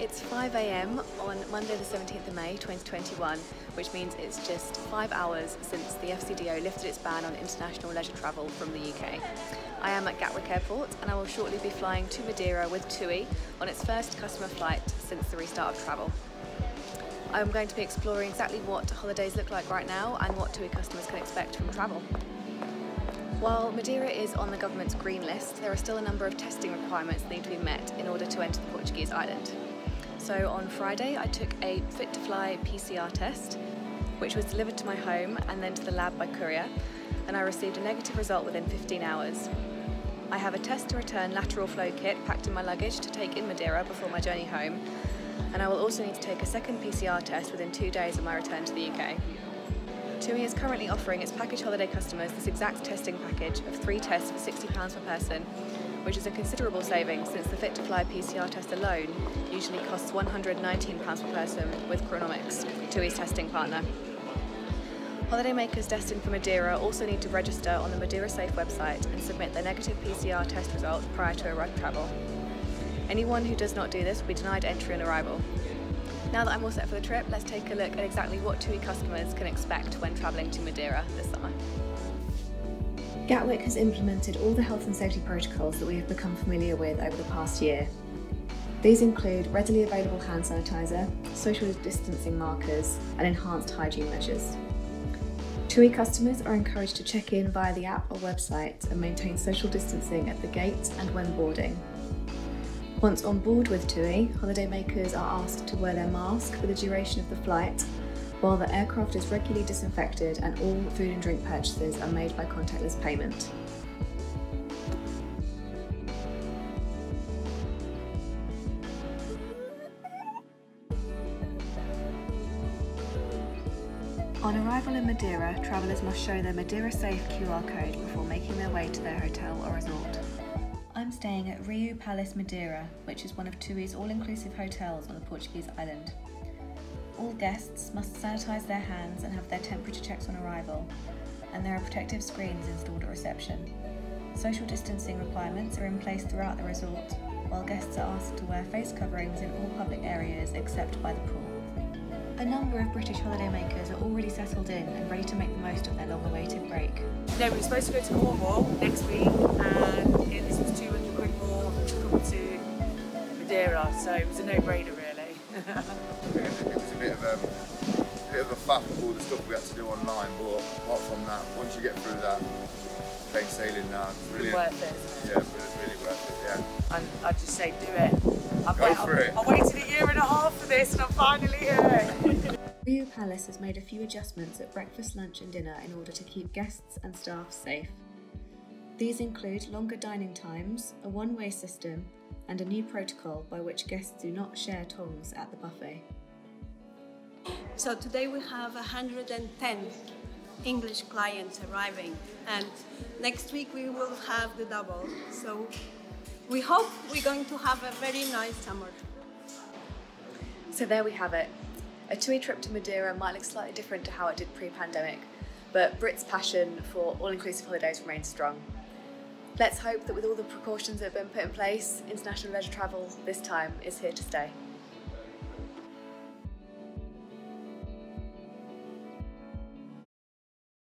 It's 5am on Monday the 17th of May 2021, which means it's just five hours since the FCDO lifted its ban on international leisure travel from the UK. I am at Gatwick Airport and I will shortly be flying to Madeira with TUI on its first customer flight since the restart of travel. I'm going to be exploring exactly what holidays look like right now and what TUI customers can expect from travel. While Madeira is on the government's green list, there are still a number of testing requirements that need to be met in order to enter the Portuguese island. So on Friday, I took a fit to fly PCR test, which was delivered to my home and then to the lab by courier, and I received a negative result within 15 hours. I have a test to return lateral flow kit packed in my luggage to take in Madeira before my journey home, and I will also need to take a second PCR test within two days of my return to the UK. TUI is currently offering its package holiday customers this exact testing package of three tests for £60 per person, which is a considerable saving since the Fit to Fly PCR test alone usually costs £119 per person with Chronomics, TUI's testing partner. Holidaymakers destined for Madeira also need to register on the Madeira Safe website and submit their negative PCR test result prior to arrival travel. Anyone who does not do this will be denied entry on arrival. Now that I'm all set for the trip, let's take a look at exactly what TUI customers can expect when travelling to Madeira this summer. Gatwick has implemented all the health and safety protocols that we have become familiar with over the past year. These include readily available hand sanitizer, social distancing markers, and enhanced hygiene measures. TUI customers are encouraged to check in via the app or website and maintain social distancing at the gate and when boarding. Once on board with TUI, holidaymakers are asked to wear their mask for the duration of the flight while the aircraft is regularly disinfected and all food and drink purchases are made by contactless payment. On arrival in Madeira, travellers must show their Madeira Safe QR code before making their way to their hotel or resort. I'm staying at Riu Palace Madeira, which is one of TUI's all-inclusive hotels on the Portuguese island. All guests must sanitise their hands and have their temperature checked on arrival, and there are protective screens installed at reception. Social distancing requirements are in place throughout the resort, while guests are asked to wear face coverings in all public areas except by the pool. A number of British holidaymakers are already settled in and ready to make the most of their long-awaited break. No, we were supposed to go to Cornwall next week, and this was 200 quid more to come to Madeira, so it was a no-brainer really. it was a bit of a, bit of faff with all the stuff we had to do online, but apart from that, once you get through that, plain sailing now, it's brilliant. Worth it. Yeah, really, really worth it, yeah. And I'd just say do it. I've Go wait- for it. I waited a year and a half for this and I'm finally here. Riu Palace has made a few adjustments at breakfast, lunch, and dinner in order to keep guests and staff safe. These include longer dining times, a one way system, and a new protocol by which guests do not share tongs at the buffet. So today we have 110 English clients arriving, and next week we will have the double. So we hope we're going to have a very nice summer. So there we have it. A TUI trip to Madeira might look slightly different to how it did pre pandemic, but Brits' passion for all inclusive holidays remains strong. Let's hope that with all the precautions that have been put in place, international leisure travel this time is here to stay.